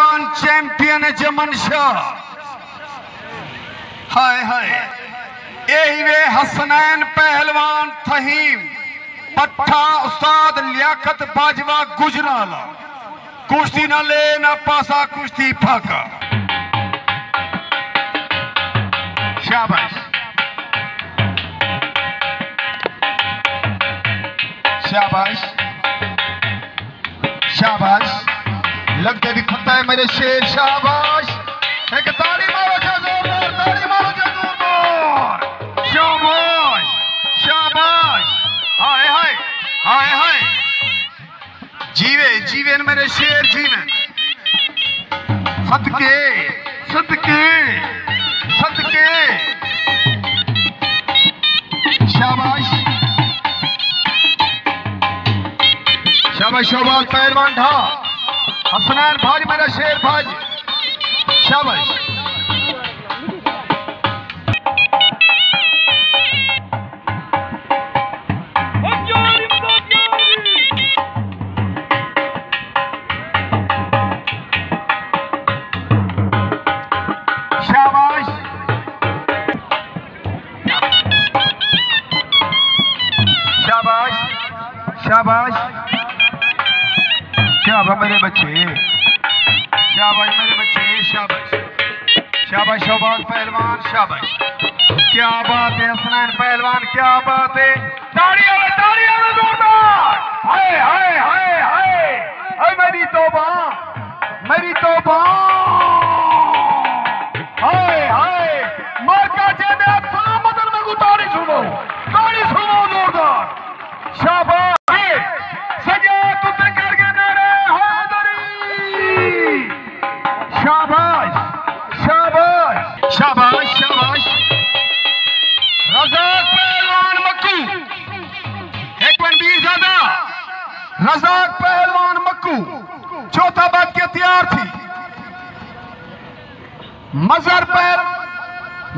पहलवान चैंपियन जमन शाह। हाय हाय। यही वे हसनैन पहलवान फहीम पट्ठा उस्ताद लियाकत बाजवा गुजराला। कुश्ती न ले, न पासा कुश्ती फाका। शाबाश। शाबाश। शाबाश। लगते है मेरे शेर शाबाश एक ताली मारो जोरदार ताली मारो जोरदार शाबाश शाबाश हाय हाय हाय हाय जीवे जीवे न मेरे शेर जीवे सदके सदके सदके शाबाश शाबाश शोभाल पहलवान ढा हसनैन भाज मेरा शेर भाज शाबाश शाबाश शाबाश शाबाश शाबाश मेरे बच्चे। शाबाश मेरे बच्चे, शाबाश। शाबाश शोबाज पहलवान, शाबाश। क्या बात है हसनैन पहलवान, क्या बात है। ताड़ियाँ में ताड़ियाँ में जोरदार। हाय हाय हाय हाय। हाय, मेरी तौबा। मेरी तौबा। हाय हाय। मरका चेने सलामतन में ताड़ी सुनो। ताड़ी सुनो, जोरदार। शाबाश। रजाक पहलवान मक्कू। एक रजाक पहलवान मक्कू, चौथा के तैयार थी। मजर पहल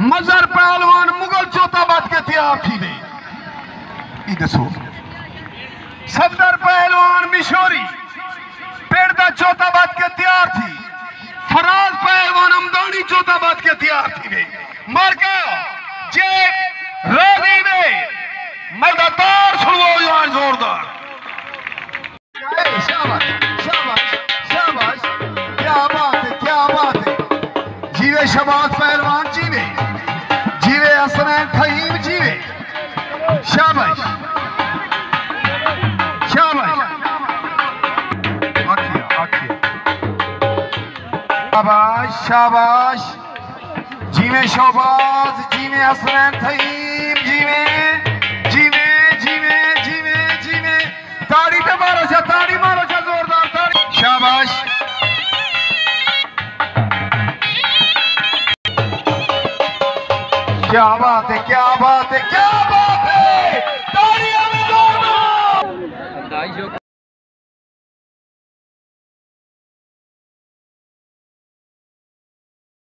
मजर पहलवान मुगल चौथा बात के तैयार थी वे दसो। सफदर पहलवान मिशोरी, पेड़ का चौथा बात के तैयार थी। फराज पहलवान अमदानी चौथा बात के तैयार थी मार्का जे राज़ी वे मददार सुनो यार जोरदार शाबाश शाबाश शाबाश क्या बात है क्या बात है जीवे शबाज पहलवान जीवे जीवे हसनैन फहीम जीवे शाबाश शाबाश आखिया आखिया शाबाश शाबाश जीवे शोबाज जीवे हसनैन फहीम जीवे जीवे जीवे जीवे जीवे ताड़ी पे मारो जा ताड़ी मारो जा जोरदार ताड़ी शाबाश क्या बात है क्या बात है क्या बात